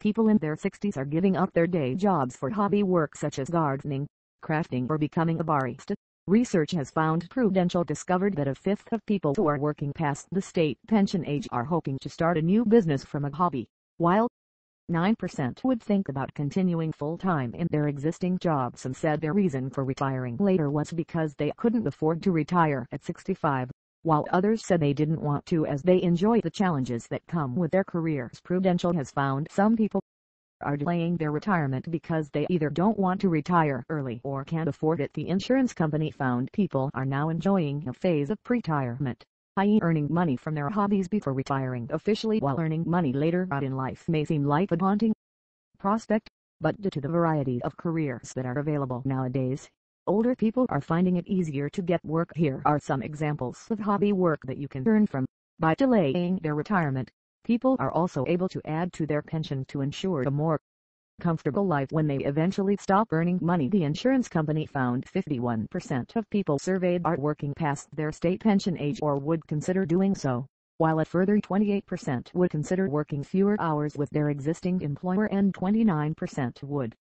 people in their 60s are giving up their day jobs for hobby work such as gardening, crafting or becoming a barista. Research has found Prudential discovered that a fifth of people who are working past the state pension age are hoping to start a new business from a hobby, while 9% would think about continuing full-time in their existing jobs and said their reason for retiring later was because they couldn't afford to retire at 65, while others said they didn't want to as they enjoy the challenges that come with their careers. Prudential has found some people are delaying their retirement because they either don't want to retire early or can't afford it. The insurance company found people are now enjoying a phase of pre-retirement, i.e. earning money from their hobbies before retiring officially while earning money later on in life may seem like a daunting prospect, but due to the variety of careers that are available nowadays, older people are finding it easier to get work. Here are some examples of hobby work that you can earn from by delaying their retirement. People are also able to add to their pension to ensure a more comfortable life when they eventually stop earning money. The insurance company found 51% of people surveyed are working past their state pension age or would consider doing so, while a further 28% would consider working fewer hours with their existing employer and 29% would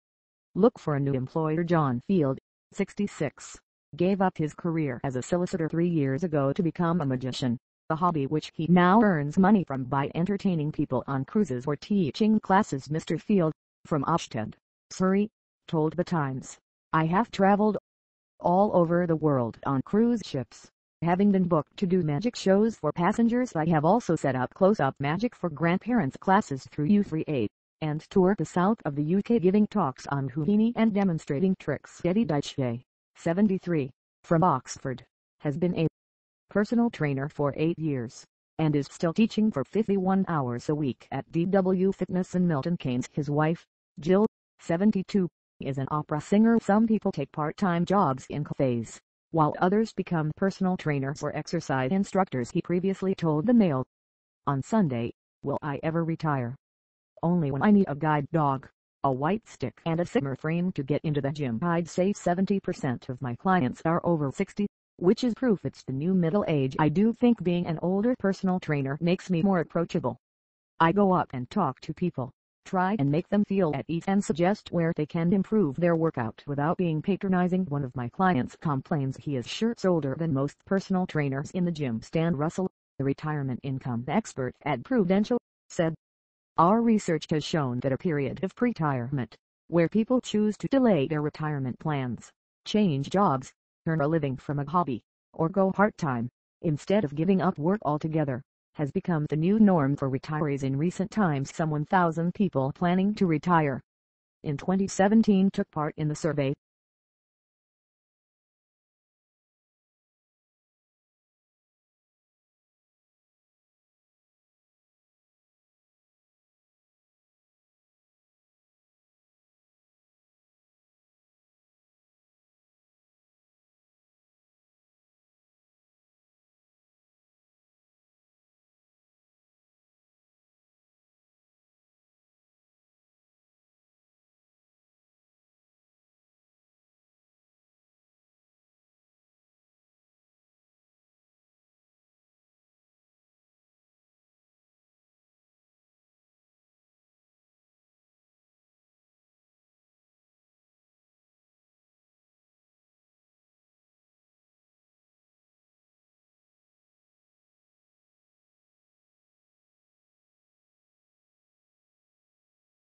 look for a new employer. John Field, 66, gave up his career as a solicitor three years ago to become a magician a hobby which he now earns money from by entertaining people on cruises or teaching classes. Mr. Field, from Oxted, Surrey, told The Times, I have traveled all over the world on cruise ships. Having been booked to do magic shows for passengers I have also set up close-up magic for grandparents classes through U3A, and tour the south of the UK giving talks on Houdini and demonstrating tricks. Eddie Dyche, 73, from Oxford, has been a personal trainer for 8 years, and is still teaching for 51 hours a week at DW Fitness in Milton Keynes. His wife, Jill, 72, is an opera singer. Some people take part-time jobs in cafes, while others become personal trainers or exercise instructors. He previously told the Mail, On Sunday, will I ever retire? Only when I need a guide dog, a white stick and a Zimmer frame to get into the gym. I'd say 70% of my clients are over 60 which is proof it's the new middle age. I do think being an older personal trainer makes me more approachable. I go up and talk to people, try and make them feel at ease and suggest where they can improve their workout without being patronizing. One of my clients complains he is shirts older than most personal trainers in the gym. Stan Russell, the retirement income expert at Prudential, said, Our research has shown that a period of pre-retirement, where people choose to delay their retirement plans, change jobs, earn a living from a hobby, or go part-time, instead of giving up work altogether, has become the new norm for retirees in recent times. Some 1,000 people planning to retire in 2017 took part in the survey,